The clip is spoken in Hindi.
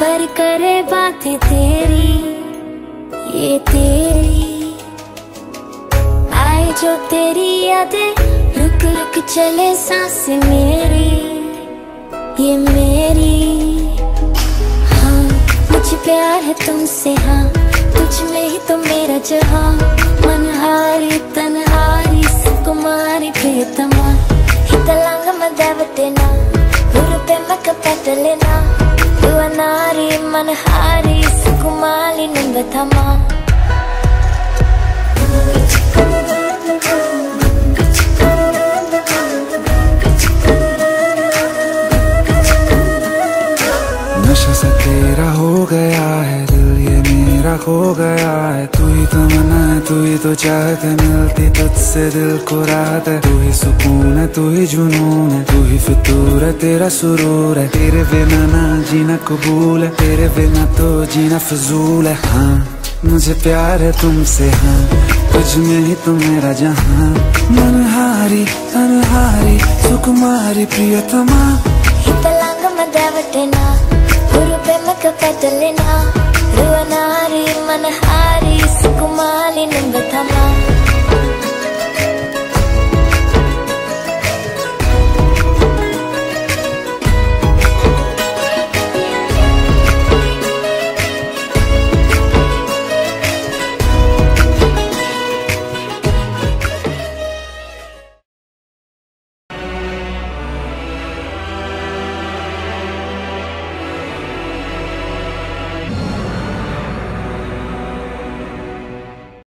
पर करे बात तेरी, ये तेरी। आए जो तेरी यादें, रुक रुक चले सांस मेरी, ये मेरी। हाँ मुझे प्यार है तुमसे हाँ तुझ में ही तो मेरा जहाँ। मनहारी, तनहारी, सुकुमारी, प्रियतमा। ಹಿತಲಾಂಗ ಮದವತೆನ ಗುರುಪೆಮ್ಮಕ ಪೆಟಲೆನ ಯುವನ ಯುವನಾರಿ ಮನಹಾರಿ ಸುಕುಮಾಲಿ ನಂಗತಮ नशा तेरा हो गया है दिल, ये मेरा खो गया है। तू ही तो मना है, तू ही तो चाहत है। मिलती तुझसे दिल को रात है। तू ही सुकून है, तू ही जुनून है। तू ही फितूर है, तेरा सुरूर है। तेरे बिना ना जीना कबूल है। तेरे बिना तो जीना फजूल है। हाँ मुझे प्यार है तुमसे हाँ। तुझ में ही तो मेरा जहाँ। मनहारी अनहारी सुकुमारी, प्रियतमा। උරු පෙමක පැටලෙනා රුවනාරී මනහා